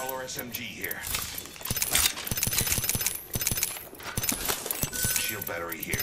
$100 SMG here. Shield battery here.